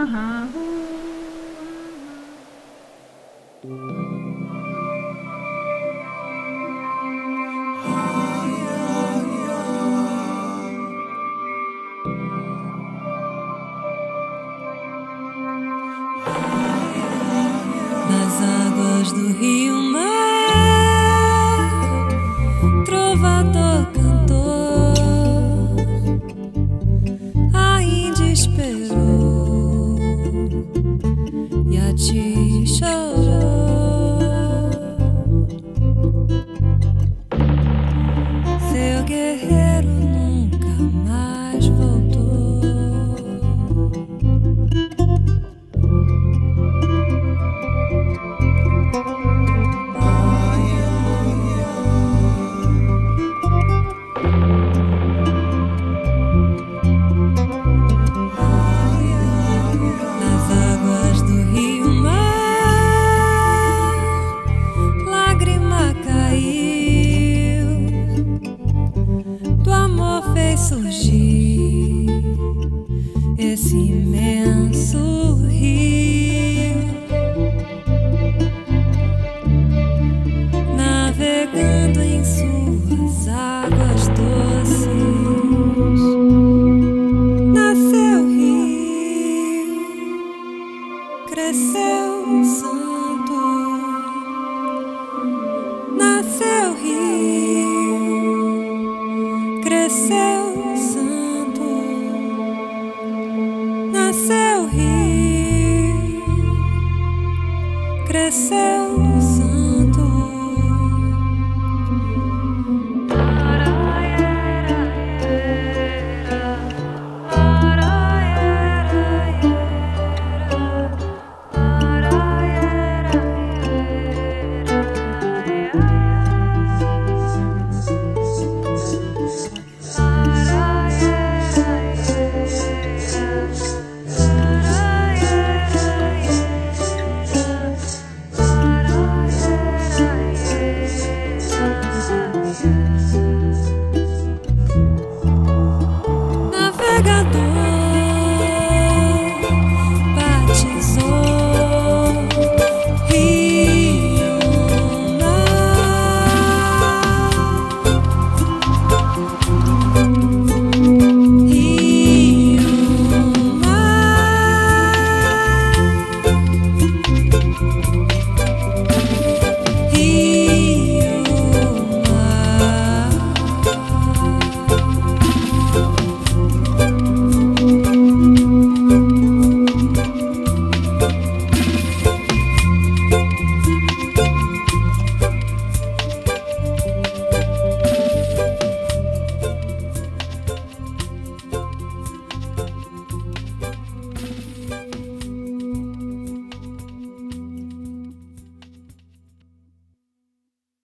Nas águas do rio. Chỉ surgir esse imenso rio, navegando em suas águas doces. Nasceu rio, cresceu santo. Nasceu rio, cresceu cresceu.